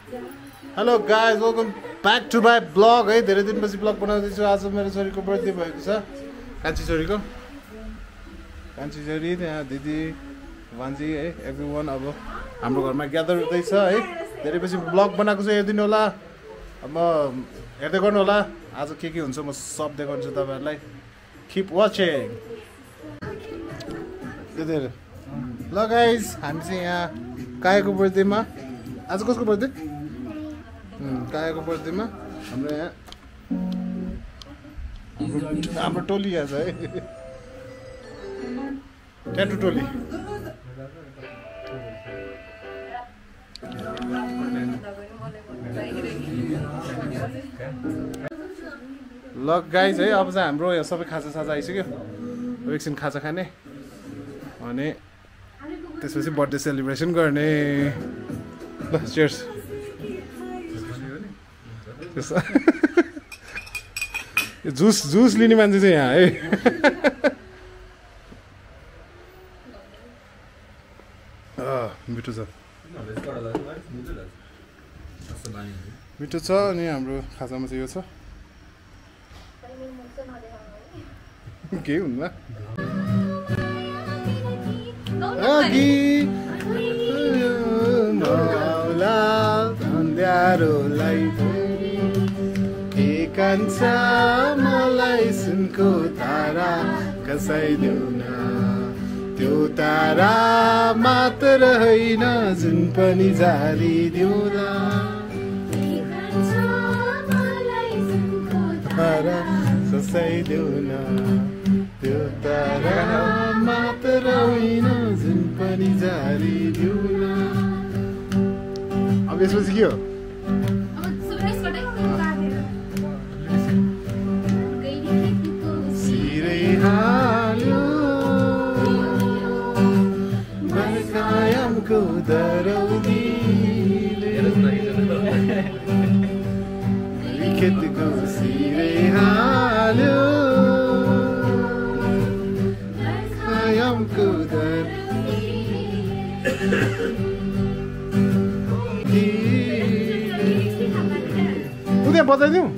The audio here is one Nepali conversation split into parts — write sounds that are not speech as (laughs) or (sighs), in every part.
Hello guys welcome back to my blog है धेरै दिनपछि ब्लग बनाउँदैछु। आज मेरो छोरीको बर्थडे भएको छ। कान्छी छोरीको। कान्छी छोरी त्यहाँ दिदी भान्जी है एभ्री वान अब हाम्रो घरमा ग्यादर हुँदैछ है। धेरै पछि ब्लग बनाएको छ हेरिदिनु होला। अब हेर्दै गर्नु होला। आज के के हुन्छ म सब देखाउँछु तपाईँहरूलाई। किप वाचिङ ल गाइज हामी चाहिँ यहाँ काएको बर्थडेमा आज कसको बर्थडे काएको बर्थडेमा हाम्रो यहाँ हाम्रो टोली यहाँ छ है ट्याटु टोली ल गाइज है अब चाहिँ हाम्रो यहाँ सबै खाजा साजा आइसक्यो। एकछिन खाजा खाने। अनि त्यसपछि बर्थडे सेलिब्रेसन गर्ने। ल चेयर्स (laughs) जुस जुस लिने मान्छे चाहिँ यहाँ है। (laughs) मिठो छ। मिठो छ अनि हाम्रो खाजामा चाहिँ यो छ। केही हुन्न? अघि के कान्छ मलाई सुनको तारा कसैदेऊ न त्यो तारा मात्र होइन जुन पनि जारी दिउला तारा कसैदेऊ न त्यो तारा मात्र होइन जुन पनि जारी दिउला अब यसपछि के हो? बर्खायामको दरौदीले खेतको सिरै हाल्यो बर्खायामको दर उदय बजाइदिउँ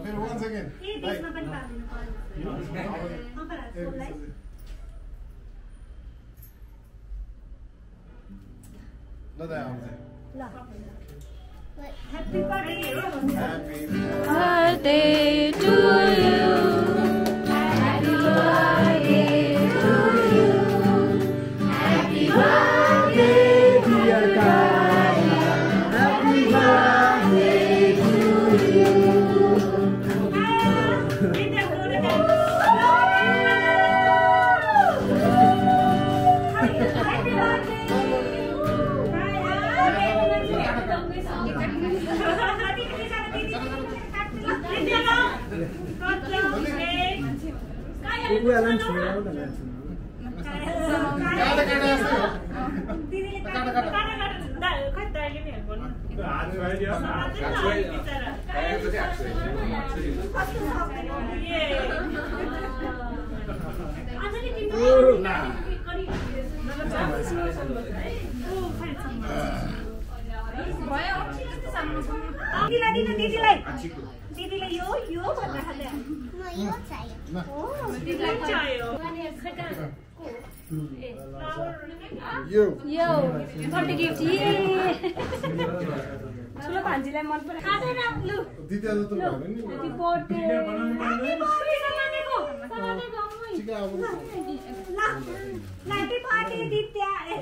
फेरि वान सेकेन्ड ल दाइ आउँछ ह्याप्पी birthday to you. कुकुरलाई छोडेर भनेर काँडा काँडा जस्तो दिदीलाई दिनु दिदीलाई दिदीलाई यो यो भनेर खाँदै चाहियो यो Yo, birthday gift. Yay! ठुलो भान्जीलाई मन पर्यो खाँदैन लु दिदी नि ए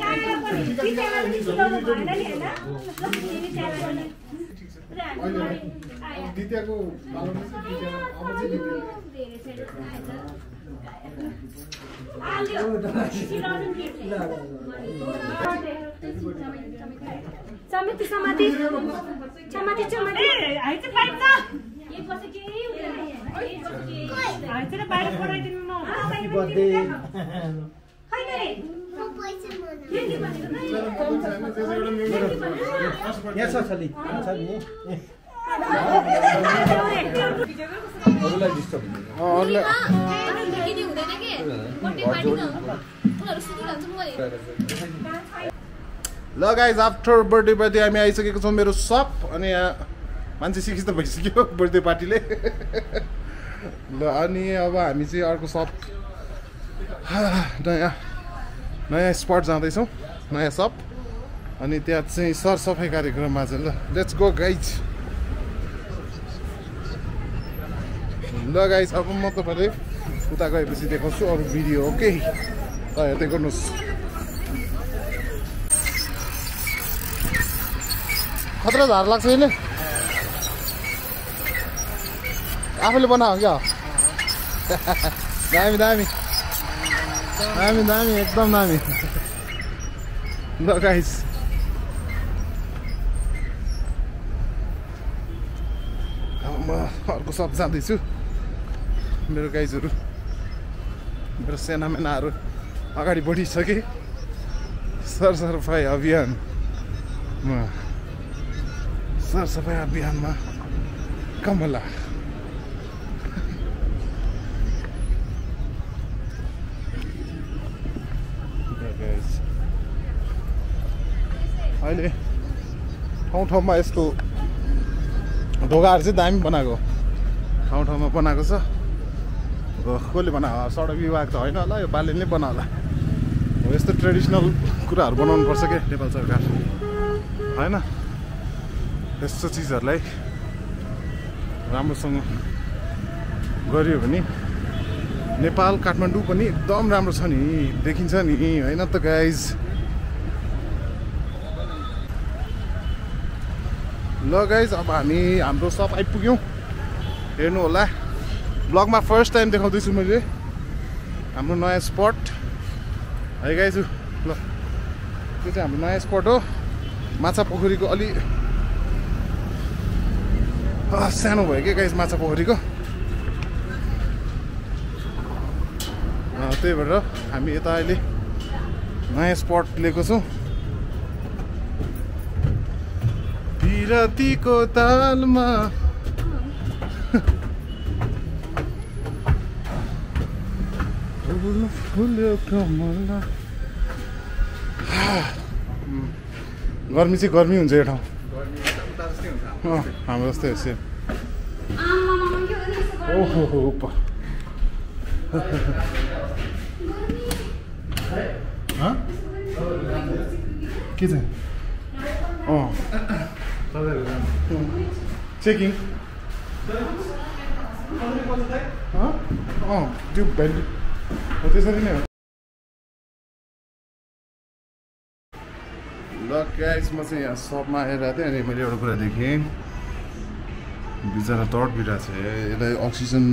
काटेर पनि भएन नि बिचैमा समाति बाहिर पठाइदिनु यहाँ छ छली छ नि अरूलाई ल गाइज आफ्टर बर्थडे पार्टी हामी आइसकेको छौँ मेरो सप अनि यहाँ मान्छे सिकिस त भइसक्यो बर्थडे पार्टीले (laughs) ल अनि अब हामी चाहिँ अर्को सप। (sighs) नयाँ नयाँ स्पट जाँदैछौँ? नयाँ सप? अनि त्यहाँ चाहिँ सरसफाइ कार्यक्रममा चाहिँ ल लेट्स गो गाइज ल गाइज अब म तपाईँलाई उता गएपछि देखाउँछु अरू भिडियो ओके ल हेर्दै गर्नुहोस्। खतरा झार लाग्छ यसले आफूले बनाऊ क्या? (laughs) दामी दामी। दामी दामी एकदम दामी ल गाइस म अर्को सप जाँदैछु मेरो गाइजहरू मेरो सेनामेनाहरू अगाडि बढिसके सरसफाइ अभियानमा सरसफाइ अभियानमा कमला अहिले ठाउँ ठाउँमा यस्तो ढोकाहरू चाहिँ दामी बनाएको ठाउँ ठाउँमा बनाएको छ। कसले बनाएको सडक विभाग त होइन होला यो बालिनले बनाउला हो यस्तो ट्रेडिसनल कुराहरू बनाउनु पर्छ क्या नेपाल सरकार? होइन? यस्तो चिजहरूलाई राम्रोसँग गरियो भने नेपाल काठमाडौँ पनि एकदम राम्रो छ नि देखिन्छ नि होइन त गाइज ल गाइज अब हामी हाम्रो सप आइपुग्यौँ। हेर्नु होला। ब्लगमा फर्स्ट टाइम देखाउँदैछु मैले। हाम्रो नयाँ स्पट है गाइजु ल। त्यो चाहिँ हाम्रो नयाँ स्पट हो। माछा पोखरीको अलि सानो भयो क्या गाइस माछा पोखरीको? त्यही भएर हामी यता अहिले नयाँ स्पट लिएको छौँ। विरतीको तालमा। कमला। गर्मी चाहिँ गर्मी हुन्छ यो ठाउँ। हाम्रो जस्तै हो सेम ओहो? (laughs) के चाहिँ? अँ। चेकिङ अँ त्यसरी नै हो ल गाइस म चाहिँ यहाँ सपमा आएर थिएँ अनि मैले एउटा कुरा देखेँ। बिचरा बिरा छ यसलाई अक्सिजन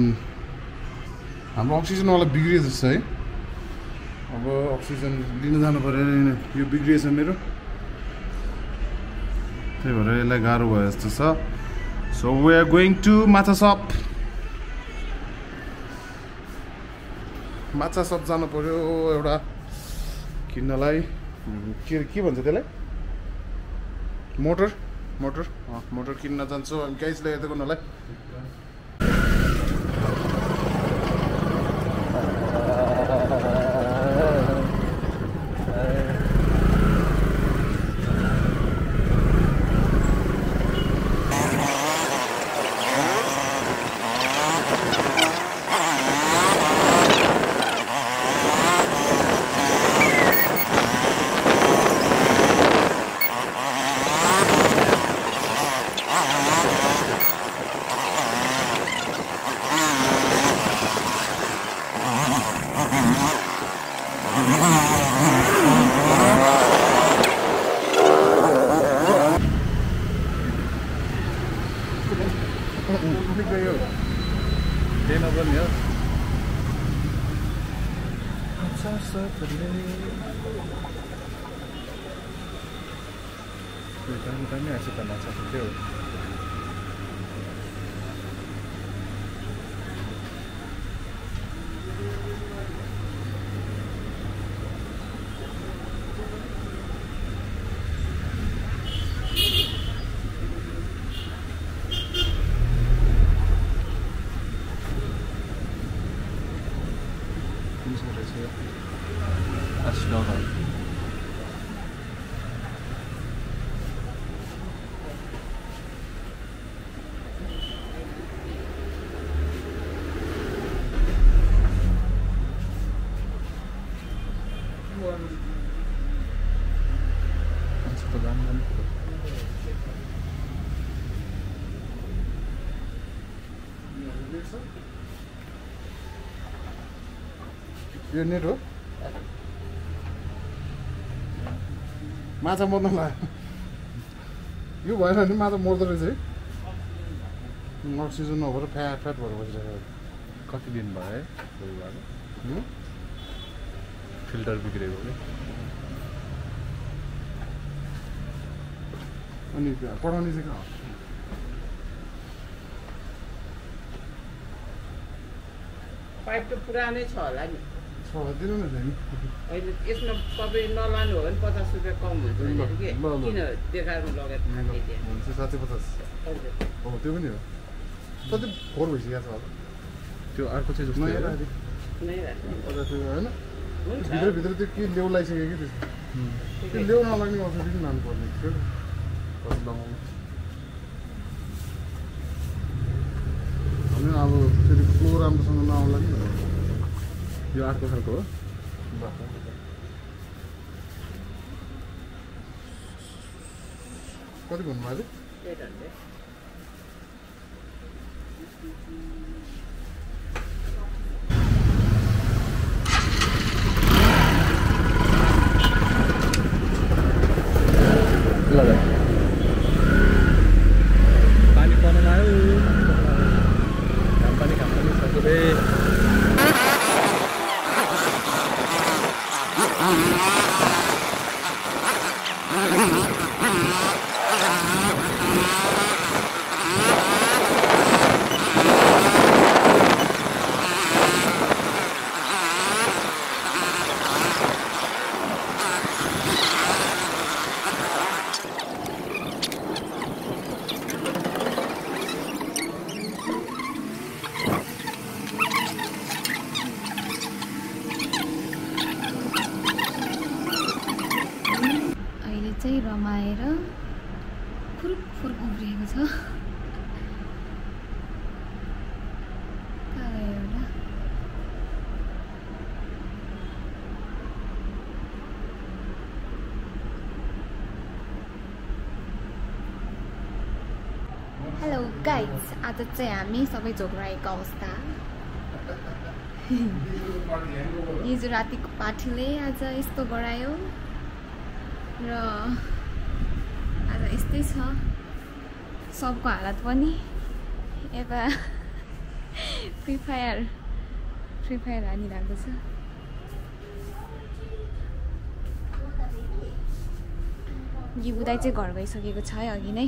हाम्रो अक्सिजनवाला बिग्रियो जस्तो है। अब अक्सिजन लिन जानु पऱ्यो यो बिग्रिएछ मेरो। त्यही भएर यसलाई गाह्रो भयो जस्तो छ so we are going to माछा सप माछा सप जानु पऱ्यो एउटा किन्नलाई के के भन्छ त्यसलाई मोटर मोटर मोटर किन्न जान्छौँ अनि गाइसलाई हेर्दै गर्नुलाई so, so pretty. We're going to go next to the mountain to it. Dollar मान्छे त दामी दामी कुरो यो नेट हो? माछा मर्न लाग्यो यो भएन भने माछा मर्दो रहेछ है। अक्सिजन नभएर फ्याट फ्याट भएर बसिरहेको कति दिन भयो है फुल भएको हुँ? फिल्टर बिग्रेको कि? अनि पढाउने चाहिँ कहाँ? पाइप त पुरानै छ होला नि। छ दिनु न। फेरि अहिले यसमा तपाईँ नलानु हो भने पचास रुपियाँ कम हुन्छ के। किन थाकिदिए हुन्छ साठी पचास। हो त्यो पनि हो। कति फोहोर भइसकेको छ होला। त्यो अर्को चाहिँ जस्तो होइन? भित्रभित्र त्यो के लेउ लगाइसक्यो कि त्यसको त्यो लेउ नलाग्ने औषधि पनि लानु पर्ने थियो कति लगाउनु? होइन अब फेरि फ्लो राम्रोसँग नआउला नि यो अर्को खालको हो कति भन्नुभयो अरे एट हन्ड्रेड ल ल पानी पर्न आयो घाम पानी घाम पानी छ रे अहिले चाहिँ रमाएर फुरुक फुरुक उब्रिएको छ कहाँ गयो एउटा हेलो गाइज आज चाहिँ हामी सबै झोक्राएको अवस्था हिजो रातिको पार्टीले आज यस्तो गरायो र आज यस्तै छ सबको हालत पनि यता फ्री फायर फ्री फायर हानिरहेको छ गिबुदाई चाहिँ घर गइसकेको छ है अघि नै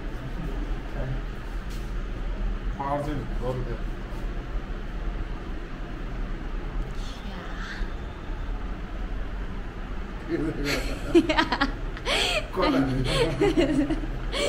पावर चाहिँ गरौँ त्यो Yeah. (laughs) कता (laughs) (laughs)